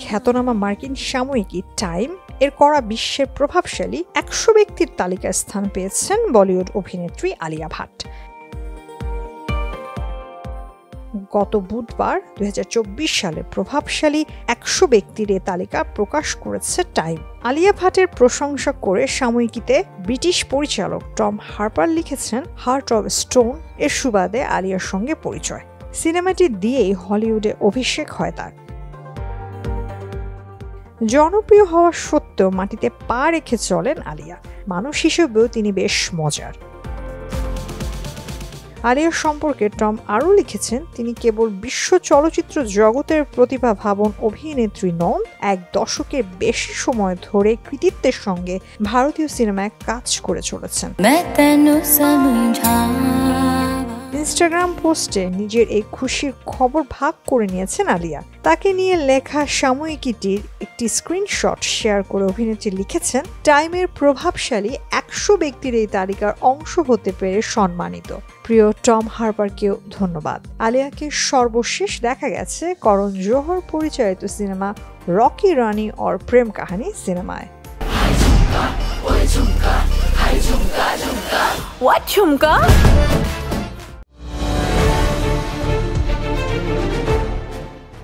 খ্যাতনামা মার্কিন সাময়িকী টাইম এর করা বিশ্বের প্রভাবশালী একশো ব্যক্তির তালিকায় স্থান পেয়েছেন বলিউড অভিনেত্রী আলিয়া ভাট। গত বুধবার দু হাজার চব্বিশ সালে প্রভাবশালী একশো ব্যক্তির এ তালিকা প্রকাশ করেছে টাইম। আলিয়া ভাটের প্রশংসা করে সাময়িকীতে ব্রিটিশ পরিচালক টম হার্পার লিখেছেন হার্ট অব স্টোন এর সুবাদে আলিয়ার সঙ্গে পরিচয়। সিনেমাটি দিয়েই হলিউডে অভিষেক হয় তার। জনপ্রিয় হওয়া সত্ত্বেও মাটিতে পা রেখে চলেন আলিয়া। মানুষ হিসেবেও তিনি বেশ মজার। আলিয়া সম্পর্কে টম আরও লিখেছেন, তিনি কেবল বিশ্ব চলচ্চিত্র জগতের প্রতিভা ভাবন অভিনেত্রী নন, এক দশকের বেশি সময় ধরে কৃতিত্বের সঙ্গে ভারতীয় সিনেমায় কাজ করে চলেছেন। ইনস্টাগ্রাম পোস্টে নিজের এই খুশির খবর ভাগ করে নিয়েছেন আলিয়া। তাকে নিয়ে লেখা সাময়িকীটির একটি স্ক্রিনশট শেয়ার করে অভিনেত্রী লিখেছেন, টাইমের প্রভাবশালী একশো ব্যক্তির এই তালিকার অংশ হতে পেরে সম্মানিত। প্রিয় টম হার্পারকেও ধন্যবাদ। আলিয়াকে সর্বশেষ দেখা গেছে করণ জোহর পরিচালিত সিনেমা রকি রানি অর প্রেম কাহানি সিনেমায়। What, chumka?